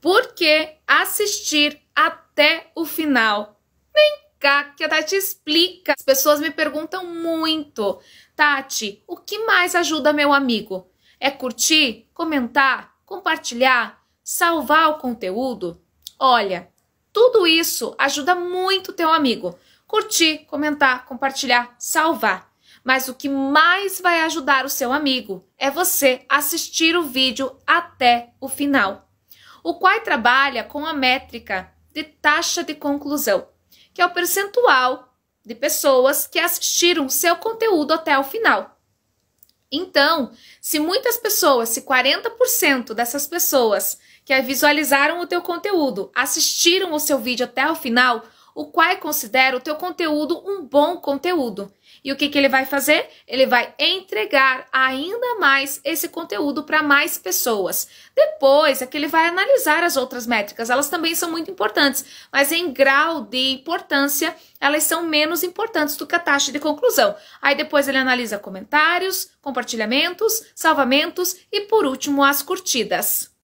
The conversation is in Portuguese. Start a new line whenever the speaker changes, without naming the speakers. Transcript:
Por que assistir até o final? Vem cá que a Tati explica. As pessoas me perguntam muito. Tati, o que mais ajuda meu amigo? É curtir, comentar, compartilhar, salvar o conteúdo? Olha, tudo isso ajuda muito teu amigo. Curtir, comentar, compartilhar, salvar. Mas o que mais vai ajudar o seu amigo é você assistir o vídeo até o final. O Quai trabalha com a métrica de taxa de conclusão, que é o percentual de pessoas que assistiram seu conteúdo até o final. Então, se muitas pessoas, se 40% dessas pessoas que visualizaram o teu conteúdo assistiram o seu vídeo até o final, o qual considera o teu conteúdo um bom conteúdo. E o que, que ele vai fazer? Ele vai entregar ainda mais esse conteúdo para mais pessoas. Depois é que ele vai analisar as outras métricas, elas também são muito importantes, mas em grau de importância, elas são menos importantes do que a taxa de conclusão. Aí depois ele analisa comentários, compartilhamentos, salvamentos e por último as curtidas.